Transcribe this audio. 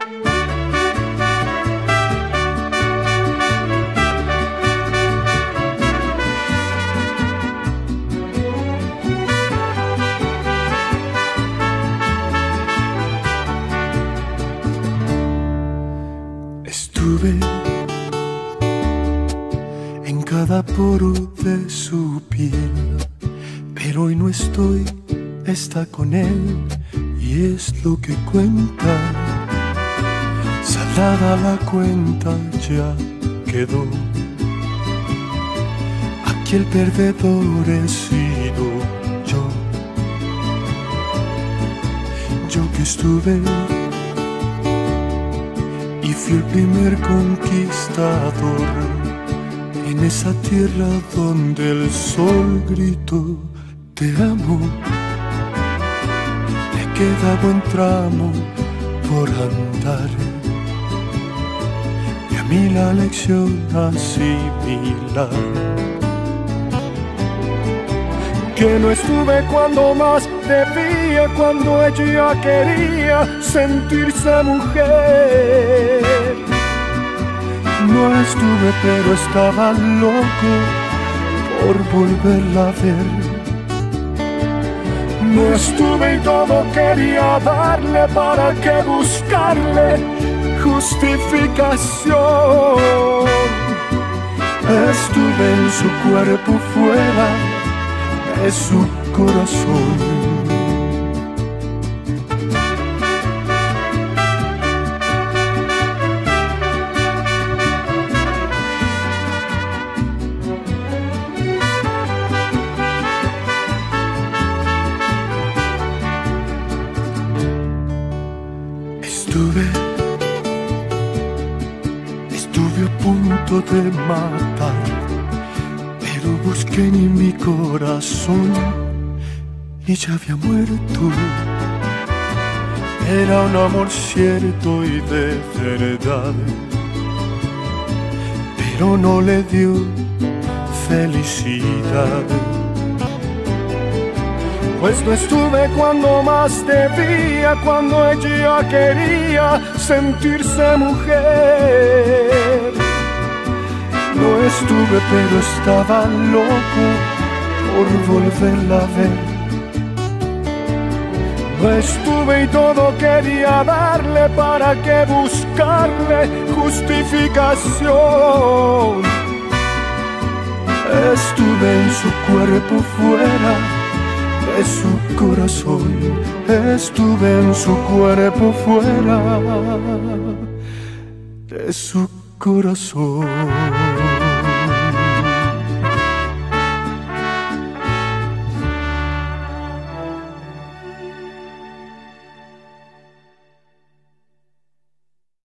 Estuve en cada poro de su piel, pero hoy no estoy, está con él y es lo que cuenta. Salada la cuenta ya quedó. Aquí el perdedor he sido yo. Yo que estuve y fui el primer conquistador en esa tierra donde el sol gritó te amo. Me queda buen tramo por andar la lección asimilar. Que no estuve cuando más debía, cuando ella quería sentirse mujer. No estuve, pero estaba loco por volverla a ver. No estuve y todo quería darle para que buscarle justificación. Estuve en su cuerpo fuera de su corazón. Estuve, a punto de matar, pero busqué en mi corazón y ya había muerto. Era un amor cierto y de verdad, pero no le dio felicidad. Pues no estuve cuando más debía, cuando ella quería sentirse mujer. Estuve, pero estaba loco por volverla a ver. No estuve y todo quería darle para que buscarle justificación. Estuve en su cuerpo fuera de su corazón, estuve en su cuerpo fuera de su corazón.